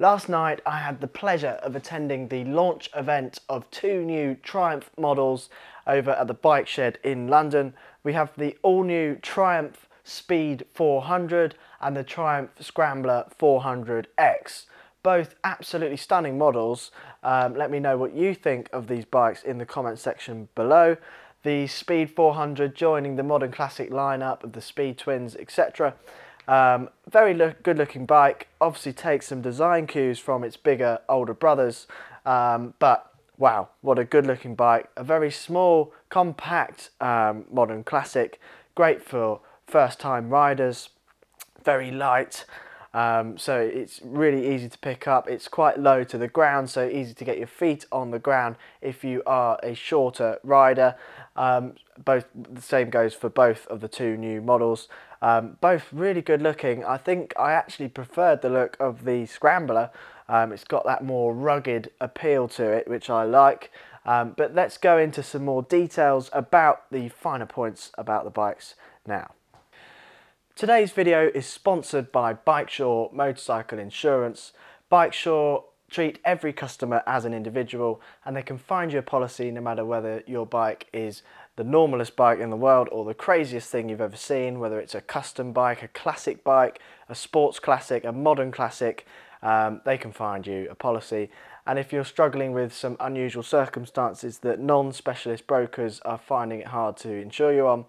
Last night I had the pleasure of attending the launch event of two new Triumph models over at the Bike Shed in London. We have the all new Triumph Speed 400 and the Triumph Scrambler 400X. Both absolutely stunning models. Um, let me know what you think of these bikes in the comment section below. The Speed 400 joining the modern classic lineup of the Speed Twins, etc. Um, very look, good looking bike, obviously takes some design cues from its bigger older brothers, um, but wow, what a good looking bike. A very small, compact um, modern classic, great for first time riders, very light. Um, so it's really easy to pick up. It's quite low to the ground, so easy to get your feet on the ground if you are a shorter rider. Um, both the same goes for both of the two new models. Um, both really good looking. I think I actually preferred the look of the Scrambler. Um, it's got that more rugged appeal to it, which I like. Um, but let's go into some more details about the finer points about the bikes now. Today's video is sponsored by Bikesure Motorcycle Insurance. Bikesure treat every customer as an individual and they can find you a policy no matter whether your bike is the normalest bike in the world or the craziest thing you've ever seen, whether it's a custom bike, a classic bike, a sports classic, a modern classic, um, they can find you a policy. And if you're struggling with some unusual circumstances that non-specialist brokers are finding it hard to insure you on,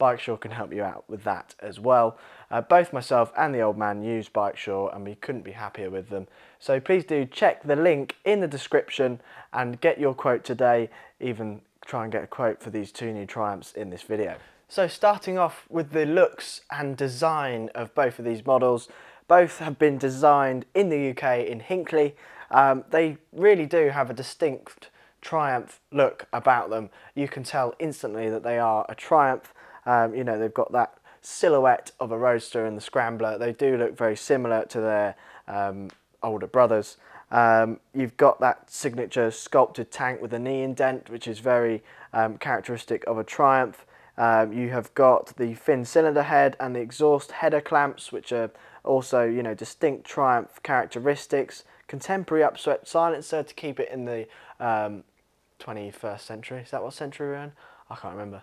Bikesure can help you out with that as well. Uh, both myself and the old man use Bikesure and we couldn't be happier with them. So please do check the link in the description and get your quote today, even try and get a quote for these two new Triumphs in this video. So starting off with the looks and design of both of these models, both have been designed in the UK in Hinckley. Um, they really do have a distinct Triumph look about them. You can tell instantly that they are a Triumph. Um, you know, they've got that silhouette of a Roadster and the Scrambler. They do look very similar to their um, older brothers. Um, you've got that signature sculpted tank with a knee indent, which is very um, characteristic of a Triumph. Um, you have got the fin cylinder head and the exhaust header clamps, which are also, you know, distinct Triumph characteristics. Contemporary upswept silencer to keep it in the 21st um, century. Is that what century we're in? I can't remember.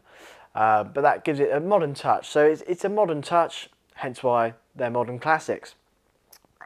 Uh, but that gives it a modern touch. So it's, it's a modern touch, hence why they're modern classics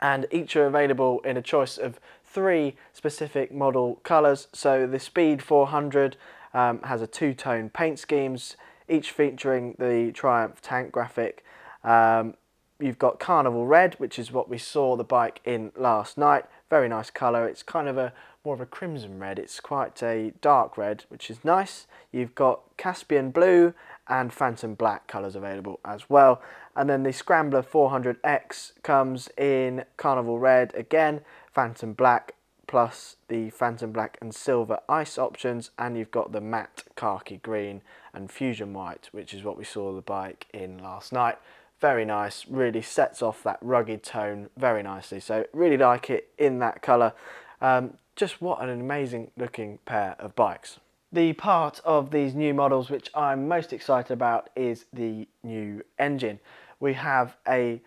and each are available in a choice of three specific model colours. So the Speed 400 um, has a two-tone paint schemes, each featuring the Triumph tank graphic. Um, you've got Carnival Red, which is what we saw the bike in last night. Very nice colour. It's kind of a more of a crimson red. It's quite a dark red, which is nice. You've got Caspian Blue and Phantom Black colours available as well. And then the Scrambler 400X comes in Carnival Red again, Phantom Black, plus the Phantom Black and Silver Ice options. And you've got the matte khaki green and fusion white, which is what we saw the bike in last night. Very nice, really sets off that rugged tone very nicely. So really like it in that colour. Um, just what an amazing looking pair of bikes. The part of these new models which I'm most excited about is the new engine. We have a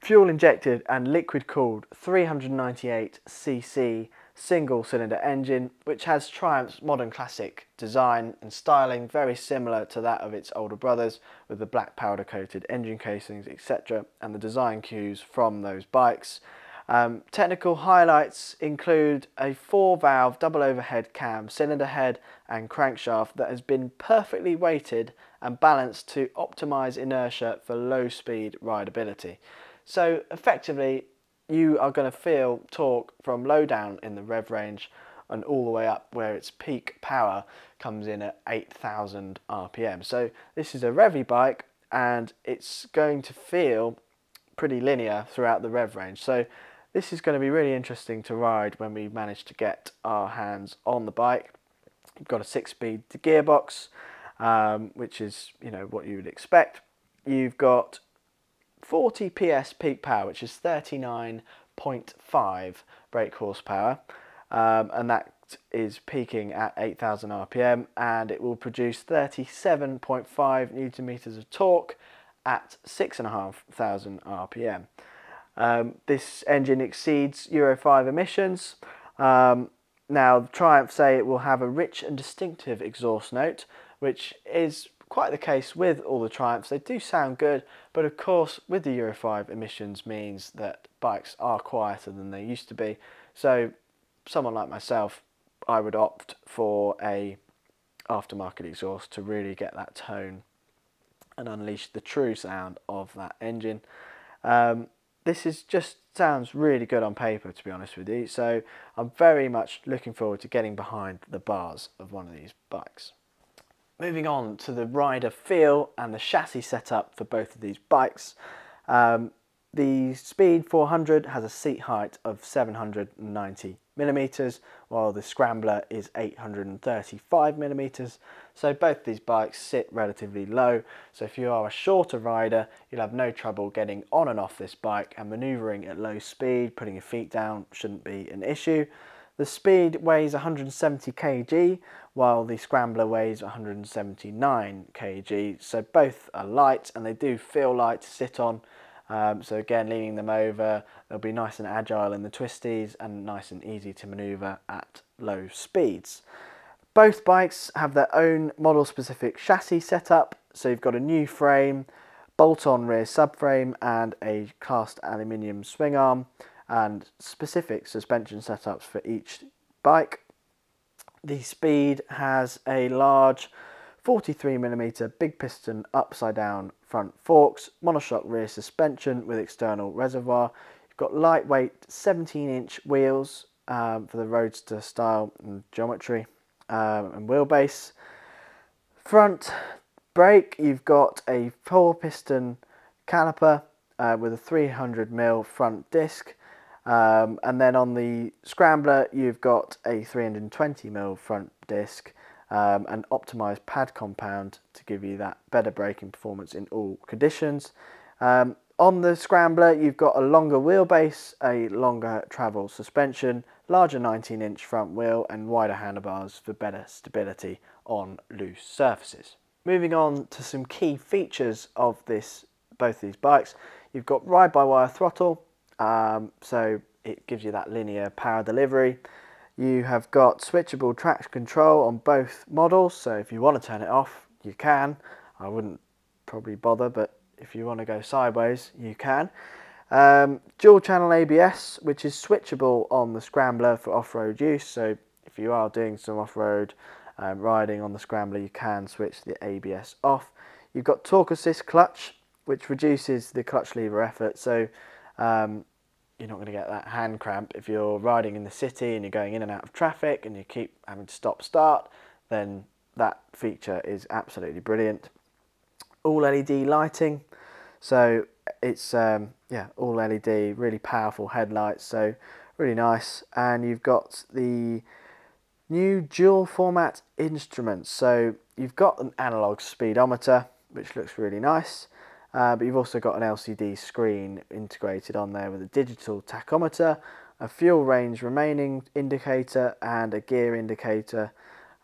fuel injected and liquid cooled 398cc single cylinder engine which has Triumph's modern classic design and styling very similar to that of its older brothers with the black powder coated engine casings etc and the design cues from those bikes um, technical highlights include a four valve double overhead cam cylinder head and crankshaft that has been perfectly weighted and balanced to optimize inertia for low speed rideability. So effectively you are going to feel torque from low down in the rev range and all the way up where its peak power comes in at 8000 RPM. So this is a revy bike and it's going to feel pretty linear throughout the rev range. So this is going to be really interesting to ride when we manage to get our hands on the bike. You've got a six-speed gearbox, um, which is you know what you would expect. You've got 40 PS peak power, which is 39.5 brake horsepower, um, and that is peaking at 8,000 RPM, and it will produce 37.5 newton meters of torque at 6,500 RPM. Um, this engine exceeds Euro 5 emissions. Um, now, Triumph say it will have a rich and distinctive exhaust note, which is quite the case with all the Triumphs. They do sound good, but of course, with the Euro 5 emissions means that bikes are quieter than they used to be. So, someone like myself, I would opt for a aftermarket exhaust to really get that tone and unleash the true sound of that engine. Um, this is just sounds really good on paper to be honest with you so I'm very much looking forward to getting behind the bars of one of these bikes. Moving on to the rider feel and the chassis setup for both of these bikes. Um, the Speed 400 has a seat height of 790 millimeters, while the Scrambler is 835 millimeters. So both these bikes sit relatively low. So if you are a shorter rider, you'll have no trouble getting on and off this bike and maneuvering at low speed, putting your feet down shouldn't be an issue. The Speed weighs 170 kg, while the Scrambler weighs 179 kg. So both are light and they do feel light to sit on. Um, so again, leaning them over, they'll be nice and agile in the twisties and nice and easy to maneuver at low speeds. Both bikes have their own model specific chassis setup. So you've got a new frame, bolt-on rear subframe and a cast aluminium swing arm and specific suspension setups for each bike. The Speed has a large 43mm big piston upside down front forks, monoshock rear suspension with external reservoir. You've got lightweight 17 inch wheels um, for the roadster style and geometry um, and wheelbase. Front brake, you've got a four piston caliper uh, with a 300mm front disc. Um, and then on the Scrambler, you've got a 320mm front disc um, and optimized pad compound to give you that better braking performance in all conditions. Um, on the Scrambler, you've got a longer wheelbase, a longer travel suspension, larger 19 inch front wheel, and wider handlebars for better stability on loose surfaces. Moving on to some key features of this, both these bikes, you've got ride by wire throttle, um, so it gives you that linear power delivery. You have got switchable traction control on both models, so if you want to turn it off, you can. I wouldn't probably bother, but if you want to go sideways, you can. Um, dual channel ABS, which is switchable on the Scrambler for off-road use, so if you are doing some off-road um, riding on the Scrambler, you can switch the ABS off. You've got torque assist clutch, which reduces the clutch lever effort, so um, you're not going to get that hand cramp. If you're riding in the city and you're going in and out of traffic and you keep having to stop start, then that feature is absolutely brilliant. All LED lighting, so it's um, yeah all LED, really powerful headlights, so really nice. And you've got the new dual format instruments, so you've got an analog speedometer, which looks really nice. Uh, but you've also got an LCD screen integrated on there with a digital tachometer, a fuel range remaining indicator and a gear indicator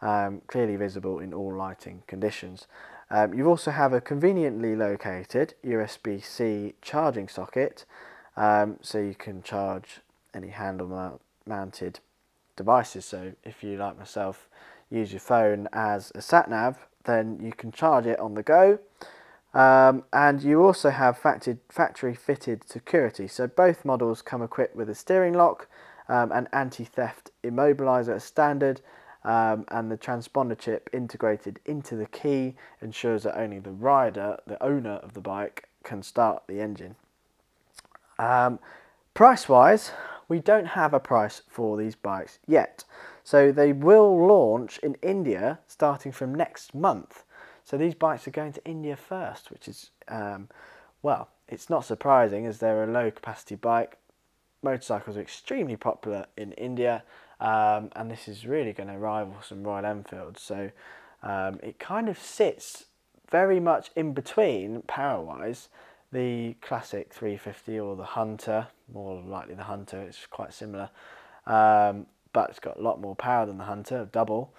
um, clearly visible in all lighting conditions. Um, you also have a conveniently located USB-C charging socket um, so you can charge any handle mounted devices. So if you, like myself, use your phone as a sat nav, then you can charge it on the go um, and you also have factory fitted security. So both models come equipped with a steering lock um, and anti-theft immobilizer standard um, and the transponder chip integrated into the key ensures that only the rider, the owner of the bike, can start the engine. Um, price wise, we don't have a price for these bikes yet. So they will launch in India starting from next month. So these bikes are going to India first, which is, um, well, it's not surprising as they're a low capacity bike. Motorcycles are extremely popular in India, um, and this is really going to rival some Royal Enfields. So um, it kind of sits very much in between power wise the classic 350 or the Hunter, more likely the Hunter, it's quite similar, um, but it's got a lot more power than the Hunter, double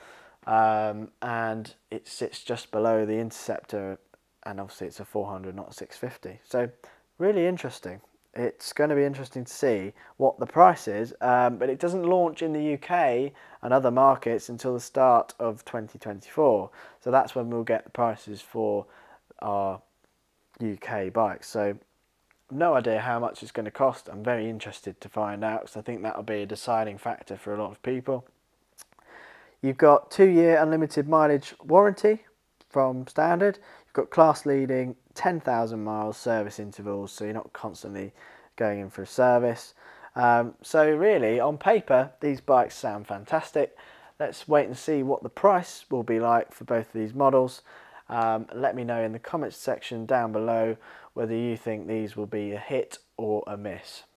um, and it sits just below the Interceptor and obviously it's a 400 not a 650 so really interesting it's going to be interesting to see what the price is, um, but it doesn't launch in the UK and other markets until the start of 2024. So that's when we'll get the prices for our UK bikes. So no idea how much it's going to cost. I'm very interested to find out because I think that'll be a deciding factor for a lot of people. You've got two year unlimited mileage warranty from standard. You've got class leading 10,000 miles service intervals, so you're not constantly going in for a service. Um, so really, on paper, these bikes sound fantastic. Let's wait and see what the price will be like for both of these models. Um, let me know in the comments section down below whether you think these will be a hit or a miss.